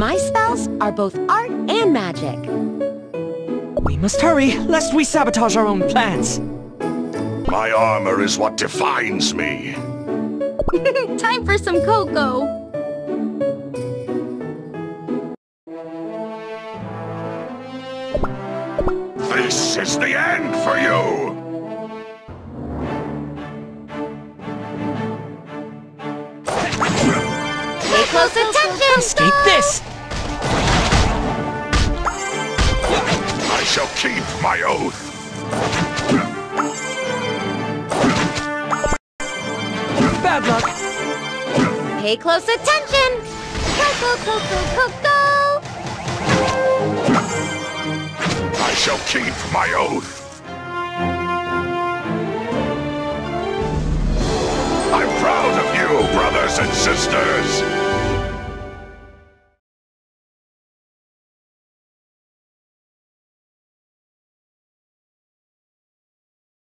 My spells are both art and magic. We must hurry, lest we sabotage our own plans. My armor is what defines me. Time for some cocoa. This is the end for you! Pay close attention! Escape this! Shall keep my oath. Bad luck! Pay close attention! Cocoa, cocoa, cocoa! I shall keep my oath. I'm proud of you, brothers and sisters.